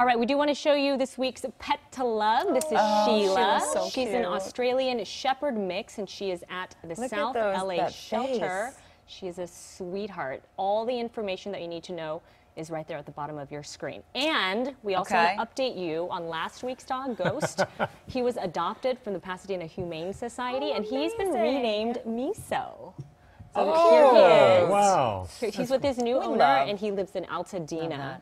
All right, we do want to show you this week's pet to love. This is Oh, Sheila. She so She's an. Australian Shepherd mix, and she is at the Look at South those- LA shelter. face. She is a sweetheart. All the information that you need to know is right there at the bottom of your screen. And we also Okay. update you on last week's dog, Ghost. he was adopted from the Pasadena Humane Society, Oh, and he's been renamed Miso. So Oh, here he is. wow. He's He's with his new owner, love- and he lives in Altadena.